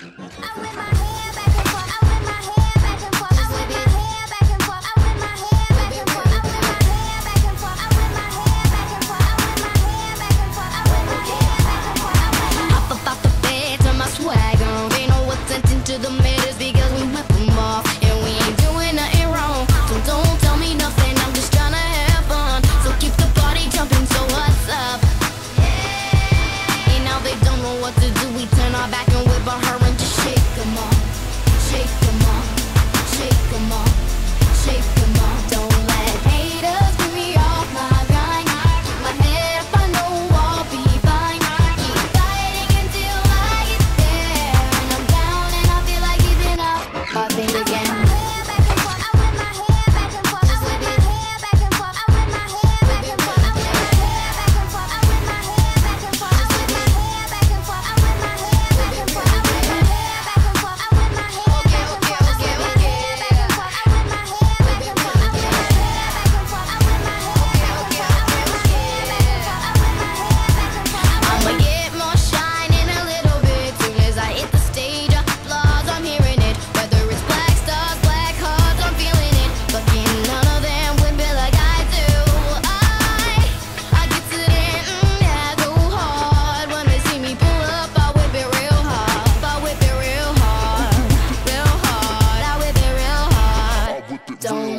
I'm with my don't